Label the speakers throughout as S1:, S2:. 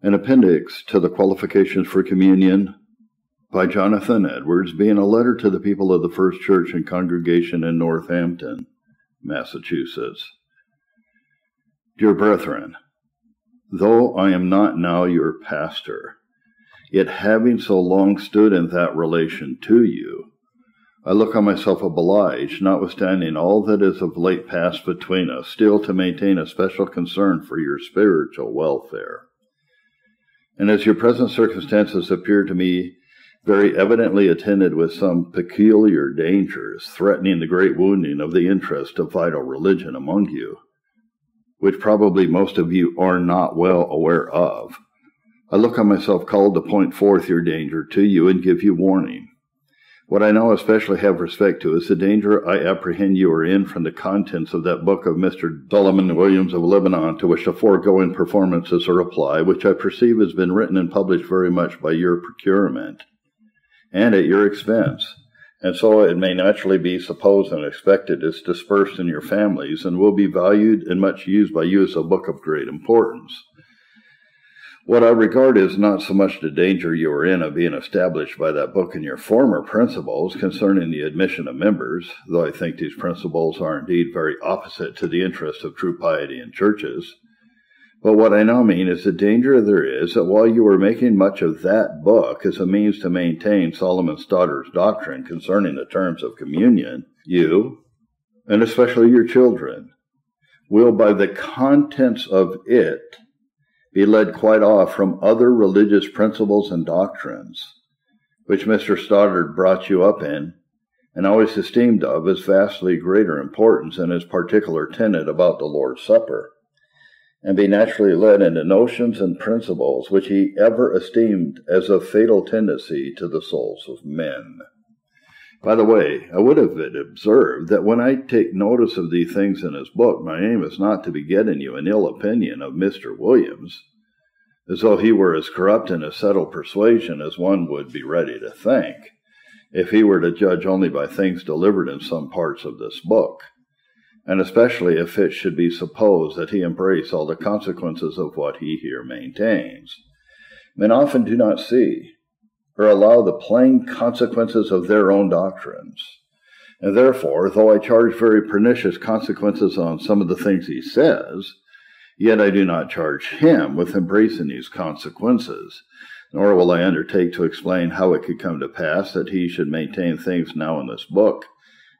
S1: An appendix to the qualifications for communion by Jonathan Edwards, being a letter to the people of the First Church and Congregation in Northampton, Massachusetts. Dear brethren, though I am not now your pastor, yet having so long stood in that relation to you, I look on myself obliged, notwithstanding all that is of late passed between us, still to maintain a special concern for your spiritual welfare. And as your present circumstances appear to me very evidently attended with some peculiar dangers, threatening the great wounding of the interest of vital religion among you, which probably most of you are not well aware of. I look on myself called to point forth your danger to you and give you warning. What I now especially have respect to is the danger I apprehend you are in from the contents of that book of Mr. Solomon Williams of Lebanon, to which the foregoing performance is a reply, which I perceive has been written and published very much by your procurement, and at your expense and so it may naturally be supposed and expected is dispersed in your families and will be valued and much used by you as a book of great importance. What I regard is not so much the danger you are in of being established by that book in your former principles concerning the admission of members, though I think these principles are indeed very opposite to the interests of true piety in churches. But what I now mean is the danger there is that while you are making much of that book as a means to maintain Solomon Stoddard's doctrine concerning the terms of communion, you, and especially your children, will by the contents of it be led quite off from other religious principles and doctrines, which Mr. Stoddard brought you up in, and always esteemed of as vastly greater importance than his particular tenet about the Lord's Supper and be naturally led into notions and principles which he ever esteemed as of fatal tendency to the souls of men. By the way, I would have observed that when I take notice of these things in his book, my aim is not to be getting you an ill opinion of Mr. Williams, as though he were as corrupt in his settled persuasion as one would be ready to think, if he were to judge only by things delivered in some parts of this book and especially if it should be supposed that he embrace all the consequences of what he here maintains. Men often do not see or allow the plain consequences of their own doctrines. And therefore, though I charge very pernicious consequences on some of the things he says, yet I do not charge him with embracing these consequences, nor will I undertake to explain how it could come to pass that he should maintain things now in this book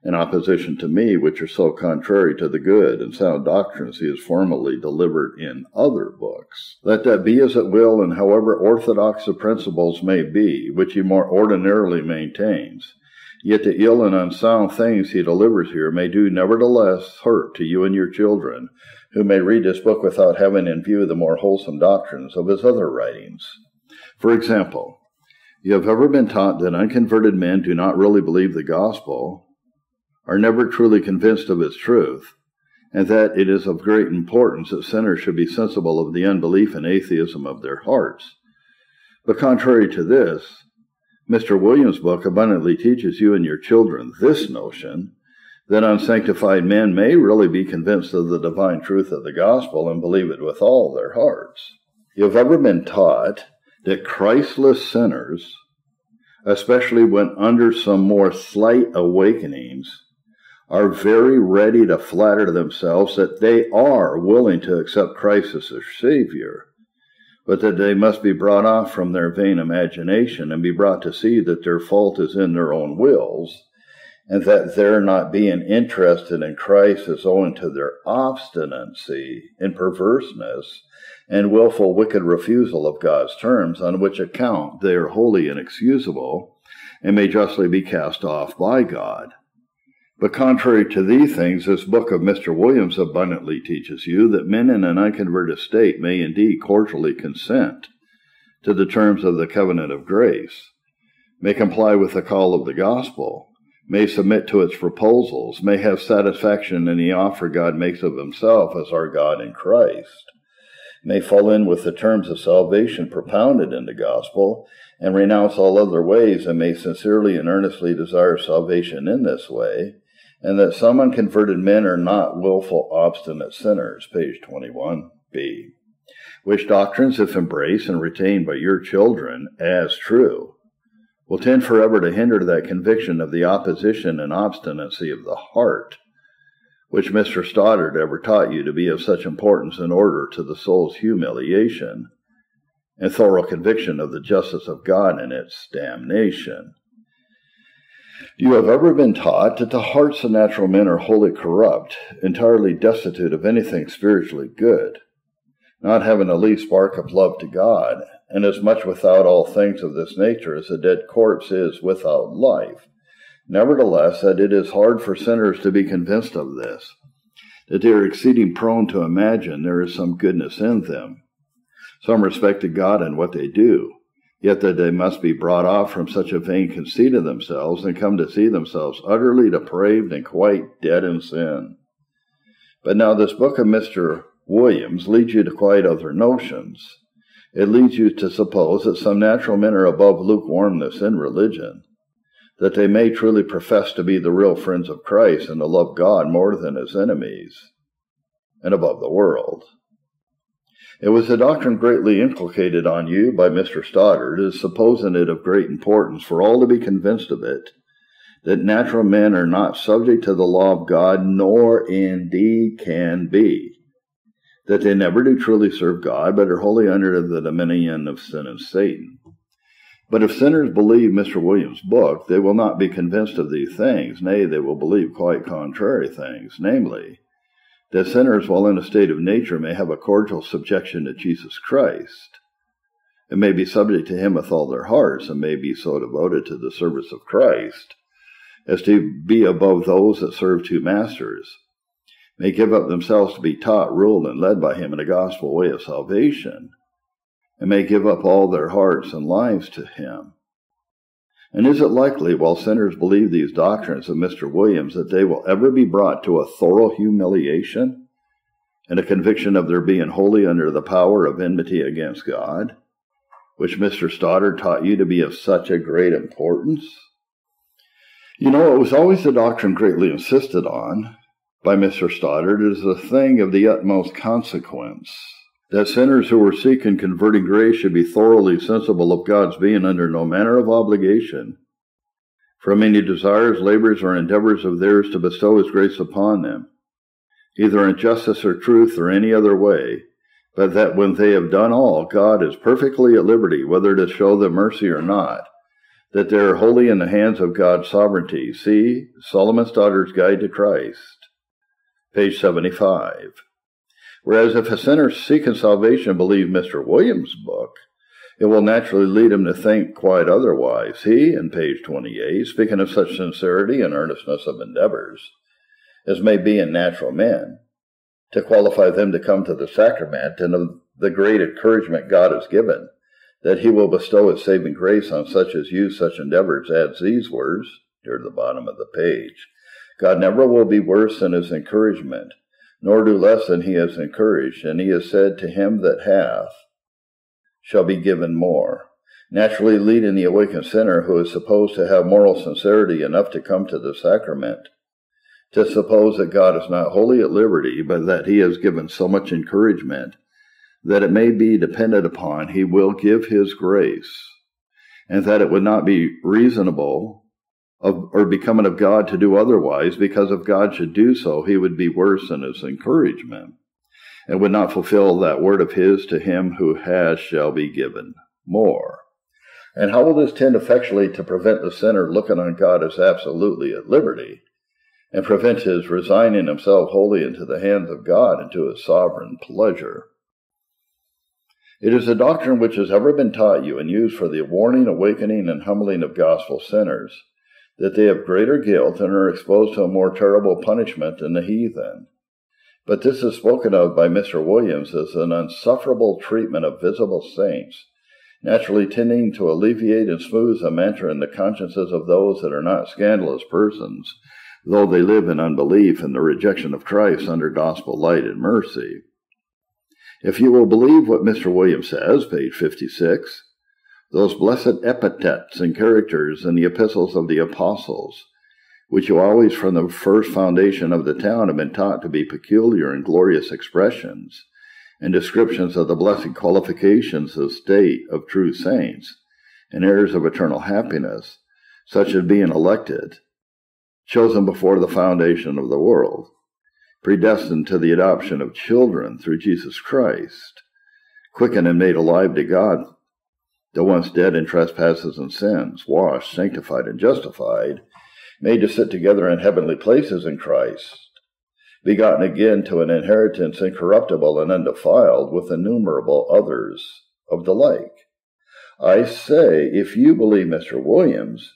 S1: in opposition to me, which are so contrary to the good and sound doctrines he has formerly delivered in other books. Let that be as it will, and however orthodox the principles may be, which he more ordinarily maintains, yet the ill and unsound things he delivers here may do nevertheless hurt to you and your children, who may read this book without having in view the more wholesome doctrines of his other writings. For example, you have ever been taught that unconverted men do not really believe the gospel, are never truly convinced of its truth, and that it is of great importance that sinners should be sensible of the unbelief and atheism of their hearts. But contrary to this, Mr. Williams' book abundantly teaches you and your children this notion that unsanctified men may really be convinced of the divine truth of the gospel and believe it with all their hearts. You have ever been taught that Christless sinners, especially when under some more slight awakenings, are very ready to flatter themselves that they are willing to accept Christ as their Savior, but that they must be brought off from their vain imagination and be brought to see that their fault is in their own wills, and that their not being interested in Christ is owing to their obstinacy and perverseness and wilful wicked refusal of God's terms, on which account they are wholly inexcusable and may justly be cast off by God. But contrary to these things, this book of Mr. Williams abundantly teaches you that men in an unconverted state may indeed cordially consent to the terms of the covenant of grace, may comply with the call of the gospel, may submit to its proposals, may have satisfaction in the offer God makes of himself as our God in Christ, may fall in with the terms of salvation propounded in the gospel, and renounce all other ways, and may sincerely and earnestly desire salvation in this way, and that some unconverted men are not willful, obstinate sinners, page 21b. which doctrines, if embraced and retained by your children as true, will tend forever to hinder that conviction of the opposition and obstinacy of the heart, which Mr. Stoddard ever taught you to be of such importance in order to the soul's humiliation and thorough conviction of the justice of God and its damnation. You have ever been taught that the hearts of natural men are wholly corrupt, entirely destitute of anything spiritually good, not having the least spark of love to God, and as much without all things of this nature as a dead corpse is without life. Nevertheless, that it is hard for sinners to be convinced of this, that they are exceeding prone to imagine there is some goodness in them, some respect to God in what they do, yet that they must be brought off from such a vain conceit of themselves and come to see themselves utterly depraved and quite dead in sin. But now this book of Mr. Williams leads you to quite other notions. It leads you to suppose that some natural men are above lukewarmness in religion, that they may truly profess to be the real friends of Christ and to love God more than his enemies, and above the world. It was a doctrine greatly inculcated on you by Mr. Stoddard, as supposing it of great importance for all to be convinced of it, that natural men are not subject to the law of God, nor indeed can be, that they never do truly serve God, but are wholly under the dominion of sin and Satan. But if sinners believe Mr. Williams' book, they will not be convinced of these things, nay, they will believe quite contrary things, namely, that sinners, while in a state of nature, may have a cordial subjection to Jesus Christ, and may be subject to him with all their hearts, and may be so devoted to the service of Christ as to be above those that serve two masters, may give up themselves to be taught, ruled, and led by him in a gospel way of salvation, and may give up all their hearts and lives to him and is it likely, while sinners believe these doctrines of Mr. Williams, that they will ever be brought to a thorough humiliation and a conviction of their being wholly under the power of enmity against God, which Mr. Stoddard taught you to be of such a great importance? You know, it was always a doctrine greatly insisted on by Mr. Stoddard as a thing of the utmost consequence that sinners who were seeking converting grace should be thoroughly sensible of God's being under no manner of obligation from any desires, labors, or endeavors of theirs to bestow his grace upon them, either in justice or truth or any other way, but that when they have done all, God is perfectly at liberty whether to show them mercy or not, that they are wholly in the hands of God's sovereignty. See Solomon Stoddard's Guide to Christ, page 75. Whereas if a sinner seeking salvation believe Mr. Williams' book, it will naturally lead him to think quite otherwise. He, in page 28, speaking of such sincerity and earnestness of endeavors as may be in natural men, to qualify them to come to the sacrament and of the great encouragement God has given, that he will bestow his saving grace on such as use such endeavors, adds these words, near the bottom of the page. God never will be worse than his encouragement, nor do less than he has encouraged. And he has said, To him that hath shall be given more. Naturally leading the awakened sinner who is supposed to have moral sincerity enough to come to the sacrament, to suppose that God is not wholly at liberty, but that he has given so much encouragement that it may be depended upon he will give his grace, and that it would not be reasonable of, or becoming of God to do otherwise, because if God should do so, he would be worse than his encouragement, and would not fulfill that word of his to him who has shall be given more. And how will this tend effectually to prevent the sinner looking on God as absolutely at liberty, and prevent his resigning himself wholly into the hands of God and to his sovereign pleasure? It is a doctrine which has ever been taught you and used for the warning, awakening, and humbling of gospel sinners that they have greater guilt and are exposed to a more terrible punishment than the heathen. But this is spoken of by Mr. Williams as an unsufferable treatment of visible saints, naturally tending to alleviate and smooth the matter in the consciences of those that are not scandalous persons, though they live in unbelief and the rejection of Christ under gospel light and mercy. If you will believe what Mr. Williams says, page 56, those blessed epithets and characters in the epistles of the apostles, which you always from the first foundation of the town have been taught to be peculiar and glorious expressions, and descriptions of the blessed qualifications of state of true saints and heirs of eternal happiness, such as being elected, chosen before the foundation of the world, predestined to the adoption of children through Jesus Christ, quickened and made alive to God, the once dead in trespasses and sins, washed, sanctified, and justified, made to sit together in heavenly places in Christ, begotten again to an inheritance incorruptible and undefiled, with innumerable others of the like. I say, if you believe Mr. Williams,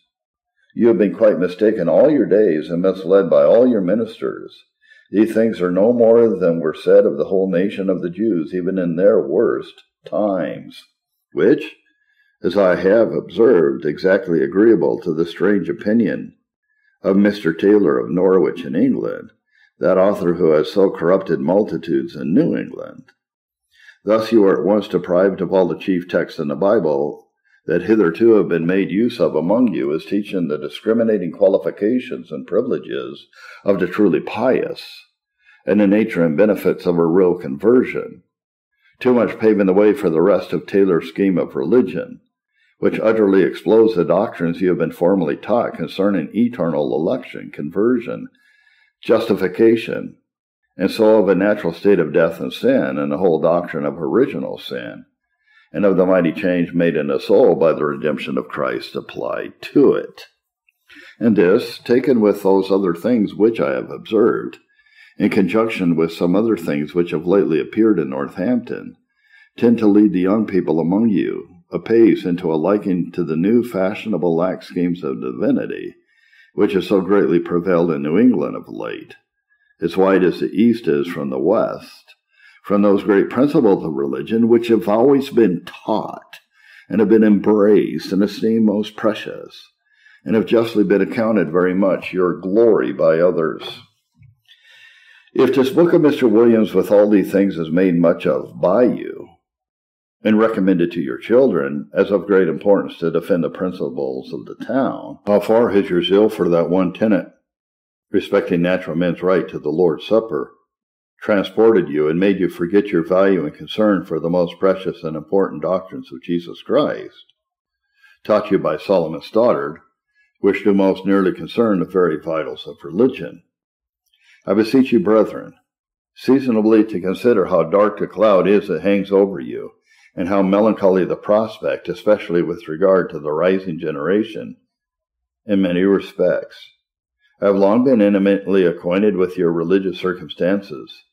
S1: you have been quite mistaken all your days and misled by all your ministers. These things are no more than were said of the whole nation of the Jews, even in their worst times, which, as I have observed, exactly agreeable to the strange opinion of Mr. Taylor of Norwich in England, that author who has so corrupted multitudes in New England. Thus you are at once deprived of all the chief texts in the Bible that hitherto have been made use of among you as teaching the discriminating qualifications and privileges of the truly pious, and the nature and benefits of a real conversion, too much paving the way for the rest of Taylor's scheme of religion, which utterly explodes the doctrines you have been formally taught concerning eternal election, conversion, justification, and so of a natural state of death and sin, and the whole doctrine of original sin and of the mighty change made in the soul by the redemption of Christ applied to it. And this, taken with those other things which I have observed, in conjunction with some other things which have lately appeared in Northampton, tend to lead the young people among you apace into a liking to the new fashionable lax schemes of divinity, which has so greatly prevailed in New England of late, as wide as the East is from the West, from those great principles of religion which have always been taught and have been embraced and esteemed most precious, and have justly been accounted very much your glory by others. If this book of Mr. Williams with all these things is made much of by you, and recommended to your children as of great importance to defend the principles of the town, how far has your zeal for that one tenet respecting natural men's right to the Lord's Supper transported you and made you forget your value and concern for the most precious and important doctrines of Jesus Christ, taught you by Solomon Stoddard, which do most nearly concern the very vitals of religion. I beseech you, brethren, seasonably to consider how dark the cloud is that hangs over you, and how melancholy the prospect, especially with regard to the rising generation, in many respects. I have long been intimately acquainted with your religious circumstances,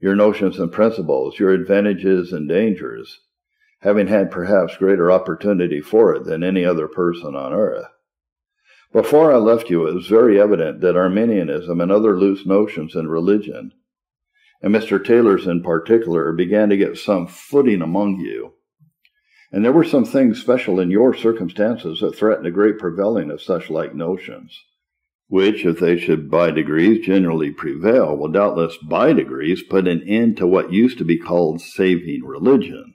S1: your notions and principles, your advantages and dangers, having had perhaps greater opportunity for it than any other person on earth. Before I left you, it was very evident that Arminianism and other loose notions in religion, and Mr. Taylor's in particular, began to get some footing among you. And there were some things special in your circumstances that threatened a great prevailing of such like notions which, if they should by degrees generally prevail, will doubtless by degrees put an end to what used to be called saving religion.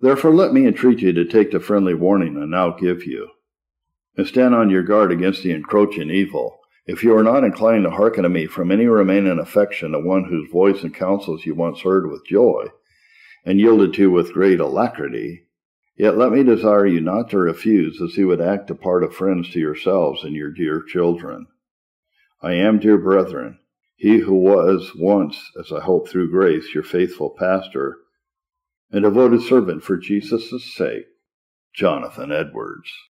S1: Therefore, let me entreat you to take the friendly warning I now give you, and stand on your guard against the encroaching evil. If you are not inclined to hearken to me from any remaining affection to one whose voice and counsels you once heard with joy, and yielded to with great alacrity, Yet let me desire you not to refuse, as you would act the part of friends to yourselves and your dear children. I am, dear brethren, he who was once, as I hope through grace, your faithful pastor and devoted servant for Jesus' sake, Jonathan Edwards.